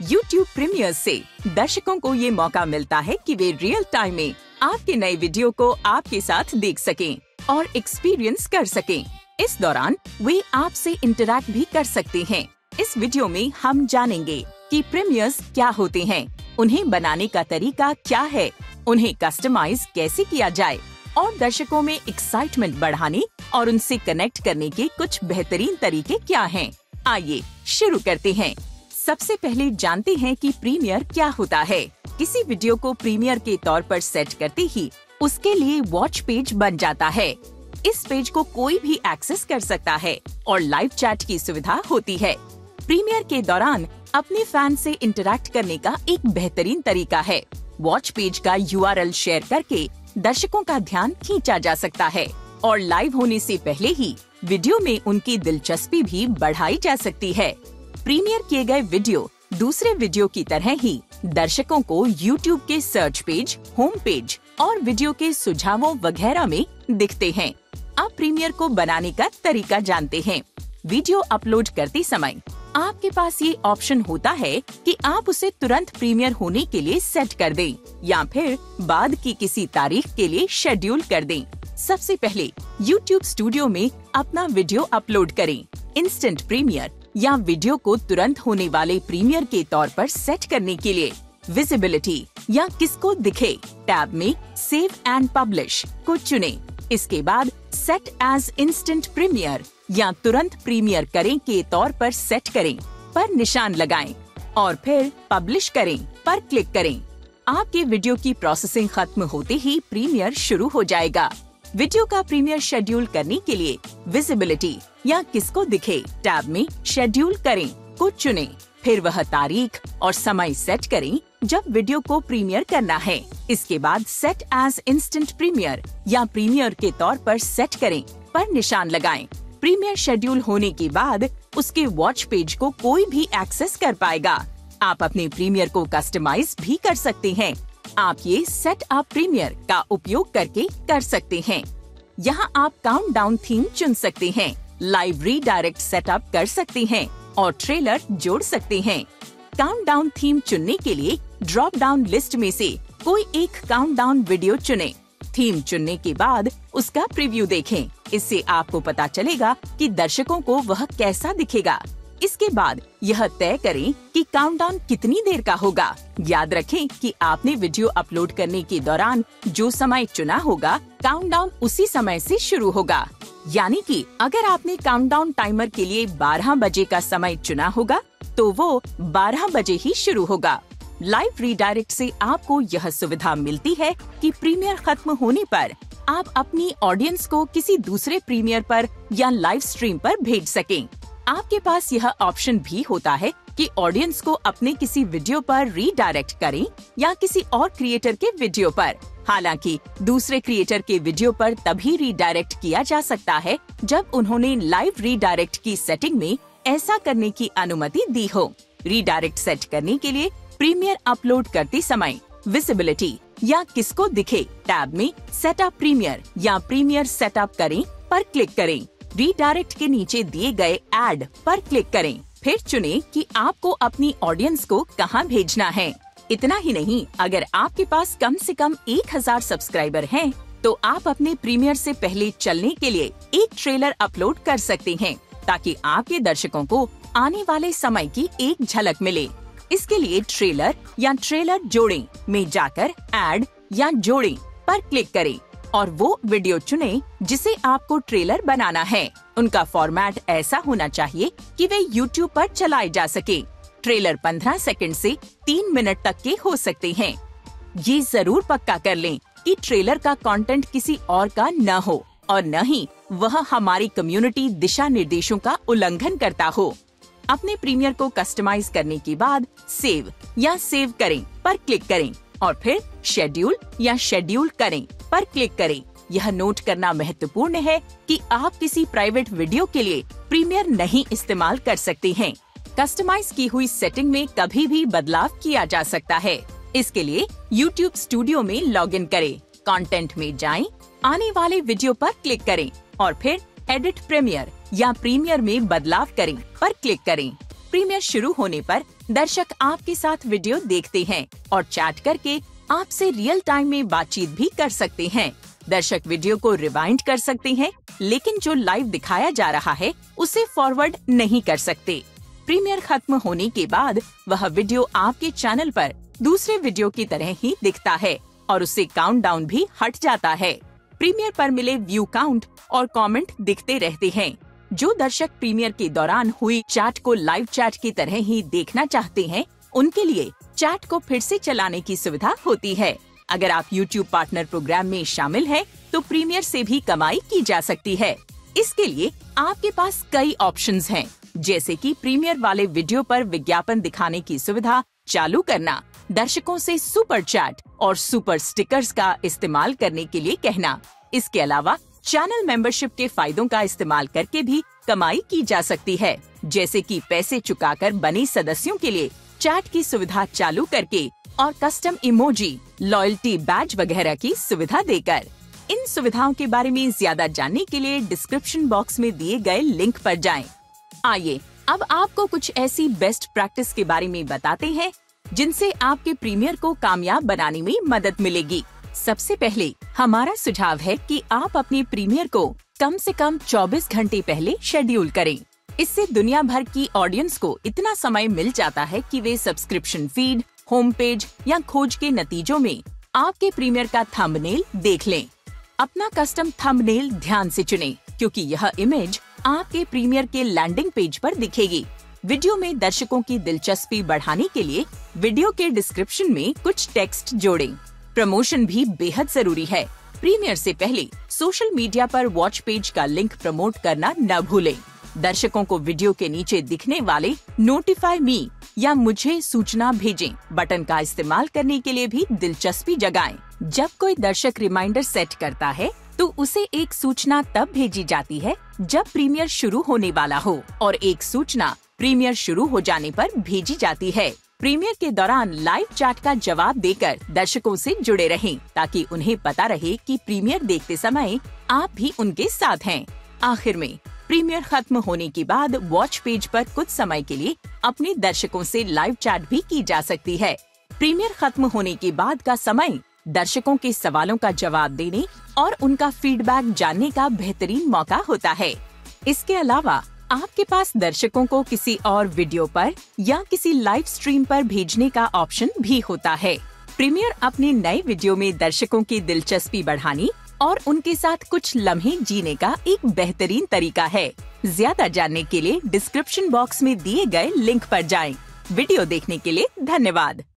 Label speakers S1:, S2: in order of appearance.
S1: YouTube premiere से दर्शकों को ये मौका मिलता है कि वे रियल टाइम में आपके नए वीडियो को आपके साथ देख सकें और एक्सपीरियंस कर सकें। इस दौरान वे आपसे इंटरेक्ट भी कर सकते हैं इस वीडियो में हम जानेंगे कि प्रीमियर्स क्या होते हैं, उन्हें बनाने का तरीका क्या है, उन्हें कस्टमाइज कैसे किया जाए और दर्शकों में एक्साइटमेंट बढ़ाने और उनसे कनेक्ट करने के कुछ बेहतरीन तरीके क्या हैं? आइए शुरू करते हैं सबसे पहले जानते हैं कि प्रीमियर क्या होता है। किसी वीडियो को प्रीमियर के तौर पर सेट करते ही उसके लिए वॉच पेज बन जाता है। इस पेज को कोई भी एक्सेस कर सकता है और लाइव चैट की सुविधा होती है। प्रीमियर के दौरान अपने फ़ैन से इंटरेक्ट करने का एक बेहतरीन तरीका है। वॉच पेज का यूआरएल शेयर करके दर्शकों का ध्यान खींचा जा सकता है और लाइव होने से पहले ही वीडियो में उनकी दिलचस्पी भी बढ़ाई जा सकती है। प्रीमियर किए गए वीडियो दूसरे वीडियो की तरह ही दर्शकों को YouTube के सर्च पेज होम पेज और वीडियो के सुझावों वगैरह में दिखते हैं। आप प्रीमियर को बनाने का तरीका जानते हैं। वीडियो अपलोड करते समय आपके पास ये ऑप्शन होता है कि आप उसे तुरंत प्रीमियर होने के लिए सेट कर दें या फिर बाद की किसी तारीख के लिए शेड्यूल कर दें। सबसे पहले YouTube स्टूडियो में अपना वीडियो अपलोड करें। इंस्टेंट प्रीमियर या वीडियो को तुरंत होने वाले प्रीमियर के तौर पर सेट करने के लिए विजिबिलिटी या किसको दिखे, टैब में सेव एंड पब्लिश को चुने। इसके बाद सेट एज इंस्टेंट प्रीमियर या तुरंत प्रीमियर करें के तौर पर सेट करें, पर निशान लगाएँ और फिर पब्लिश करें, पर क्लिक करें। आपके वीडियो की प्रोसेसिंग खत्म होते ही प्रीमियर शुरू हो जाएगा। वीडियो का प्रीमियर शेड्यूल करने के लिए विजिबिलिटी या किसको दिखे, टैब में शेड्यूल करें, को चुनें। फिर वह तारीख और समय सेट करें जब वीडियो को प्रीमियर करना है। इसके बाद सेट एज इंस्टेंट प्रीमियर या प्रीमियर के तौर पर सेट करें, पर निशान लगाएँ। प्रीमियर शेड्यूल होने के बाद उसके वॉच पेज को कोई भी एक्सेस कर पाएगा। आप अपने प्रीमियर को कस्टमाइज भी कर सकते हैं। आप ये सेट अप प्रीमियर का उपयोग करके कर सकते हैं। यहाँ आप काउंट डाउन थीम चुन सकते हैं लाइव रीडायरेक्ट सेटअप कर सकते हैं और ट्रेलर जोड़ सकते हैं। काउंट डाउन थीम चुनने के लिए ड्रॉप डाउन लिस्ट में से कोई एक काउंट डाउन वीडियो चुने। थीम चुनने के बाद उसका प्रीव्यू देखें। इससे आपको पता चलेगा कि दर्शकों को वह कैसा दिखेगा। इसके बाद यह तय करें कि काउंटडाउन कितनी देर का होगा। याद रखें कि आपने वीडियो अपलोड करने के दौरान जो समय चुना होगा काउंटडाउन उसी समय से शुरू होगा। यानी कि अगर आपने काउंटडाउन टाइमर के लिए 12 बजे का समय चुना होगा तो वो 12 बजे ही शुरू होगा। लाइव रीडायरेक्ट से आपको यह सुविधा मिलती है कि प्रीमियर खत्म होने पर आप अपनी ऑडियंस को किसी दूसरे प्रीमियर पर या लाइव स्ट्रीम पर भेज सकें। आपके पास यह ऑप्शन भी होता है कि ऑडियंस को अपने किसी वीडियो पर रीडायरेक्ट करें या किसी और क्रिएटर के वीडियो पर। हालाँकि, दूसरे क्रिएटर के वीडियो पर तभी रीडायरेक्ट किया जा सकता है जब उन्होंने लाइव रीडायरेक्ट की सेटिंग में ऐसा करने की अनुमति दी हो। रीडायरेक्ट सेट करने के लिए प्रीमियर अपलोड करते समय विजिबिलिटी या किसको दिखे टैब में सेटअप प्रीमियर या प्रीमियर सेटअप करें पर क्लिक करें। रीडायरेक्ट के नीचे दिए गए एड पर क्लिक करें। फिर चुनें कि आपको अपनी ऑडियंस को कहाँ भेजना है। इतना ही नहीं अगर आपके पास कम से कम एक हज़ार सब्सक्राइबर हैं, तो आप अपने प्रीमियर से पहले चलने के लिए एक ट्रेलर अपलोड कर सकते हैं ताकि आपके दर्शकों को आने वाले समय की एक झलक मिले। इसके लिए ट्रेलर या ट्रेलर जोड़ें। में जाकर एड या जोड़ें पर क्लिक करें। और वो वीडियो चुने जिसे आपको ट्रेलर बनाना है। उनका फॉर्मेट ऐसा होना चाहिए कि वे यूट्यूब पर चलाए जा सके। ट्रेलर 15 सेकंड से 3 मिनट तक के हो सकते हैं। ये ज़रूर पक्का कर लें कि ट्रेलर का कंटेंट किसी और का न हो और न ही वह हमारी कम्युनिटी दिशा निर्देशों का उल्लंघन करता हो। अपने प्रीमियर को कस्टमाइज करने के बाद सेव या सेव करें पर क्लिक करें। और फिर शेड्यूल या शेड्यूल करें पर क्लिक करें। यह नोट करना महत्वपूर्ण है कि आप किसी प्राइवेट वीडियो के लिए प्रीमियर नहीं इस्तेमाल कर सकते हैं। कस्टमाइज की हुई सेटिंग में कभी भी बदलाव किया जा सकता है। इसके लिए YouTube स्टूडियो में लॉगिन करें, कंटेंट में जाएँ, आने वाले वीडियो पर क्लिक करें और फिर एडिट प्रीमियर या प्रीमियर में बदलाव करें पर क्लिक करें। प्रीमियर शुरू होने पर दर्शक आपके साथ वीडियो देखते हैं और चैट करके आपसे रियल टाइम में बातचीत भी कर सकते हैं। दर्शक वीडियो को रिवाइंड कर सकते हैं, लेकिन जो लाइव दिखाया जा रहा है, उसे फॉरवर्ड नहीं कर सकते। प्रीमियर खत्म होने के बाद वह वीडियो आपके चैनल पर दूसरे वीडियो की तरह ही दिखता है और उससे काउंटडाउन भी हट जाता है। प्रीमियर पर मिले व्यू काउंट और कमेंट दिखते रहते हैं। जो दर्शक प्रीमियर के दौरान हुई चैट को लाइव चैट की तरह ही देखना चाहते हैं उनके लिए चैट को फिर से चलाने की सुविधा होती है। अगर आप YouTube पार्टनर प्रोग्राम में शामिल हैं, तो प्रीमियर से भी कमाई की जा सकती है। इसके लिए आपके पास कई ऑप्शंस हैं, जैसे कि प्रीमियर वाले वीडियो पर विज्ञापन दिखाने की सुविधा चालू करना दर्शकों से सुपर चैट और सुपर स्टिकर्स का इस्तेमाल करने के लिए कहना। इसके अलावा चैनल मेंबरशिप के फायदों का इस्तेमाल करके भी कमाई की जा सकती है। जैसे कि पैसे चुकाकर बने सदस्यों के लिए चैट की सुविधा चालू करके और कस्टम इमोजी लॉयल्टी बैच वगैरह की सुविधा देकर। इन सुविधाओं के बारे में ज़्यादा जानने के लिए डिस्क्रिप्शन बॉक्स में दिए गए लिंक पर जाएँ। आइए, अब आपको कुछ ऐसी बेस्ट प्रैक्टिस के बारे में बताते हैं, जिनसे आपके प्रीमियर को कामयाब बनाने में मदद मिलेगी। सबसे पहले, हमारा सुझाव है कि आप अपने प्रीमियर को कम से कम 24 घंटे पहले शेड्यूल करें। इससे दुनिया भर की ऑडियंस को इतना समय मिल जाता है कि वे सब्सक्रिप्शन फ़ीड होम पेज या खोज के नतीजों में आपके प्रीमियर का थंबनेल देख लें। अपना कस्टम थंबनेल ध्यान से चुनें, क्योंकि यह इमेज आपके प्रीमियर के लैंडिंग पेज पर दिखेगी। वीडियो में दर्शकों की दिलचस्पी बढ़ाने के लिए वीडियो के डिस्क्रिप्शन में कुछ टेक्स्ट जोड़ें। प्रमोशन भी बेहद ज़रूरी है प्रीमियर से पहले सोशल मीडिया पर वॉच पेज का लिंक प्रमोट करना न भूलें। दर्शकों को वीडियो के नीचे दिखने वाले नोटिफाई मी या मुझे सूचना भेजें बटन का इस्तेमाल करने के लिए भी दिलचस्पी जगाएँ। जब कोई दर्शक रिमाइंडर सेट करता है तो उसे एक सूचना तब भेजी जाती है जब प्रीमियर शुरू होने वाला हो और एक सूचना प्रीमियर शुरू हो जाने पर भेजी जाती है प्रीमियर के दौरान लाइव चैट का जवाब देकर दर्शकों से जुड़े रहें, ताकि उन्हें पता रहे कि प्रीमियर देखते समय आप भी उनके साथ हैं। आखिर में, प्रीमियर खत्म होने के बाद वॉच पेज पर कुछ समय के लिए अपने दर्शकों से लाइव चैट भी की जा सकती है। प्रीमियर खत्म होने के बाद का समय दर्शकों के सवालों का जवाब देने और उनका फीडबैक जानने का बेहतरीन मौका होता है। इसके अलावा आपके पास दर्शकों को किसी और वीडियो पर या किसी लाइव स्ट्रीम पर भेजने का ऑप्शन भी होता है। प्रीमियर अपने नए वीडियो में दर्शकों की दिलचस्पी बढ़ाने और उनके साथ कुछ लम्हे जीने का एक बेहतरीन तरीका है। ज़्यादा जानने के लिए डिस्क्रिप्शन बॉक्स में दिए गए लिंक पर जाएँ। वीडियो देखने के लिए धन्यवाद।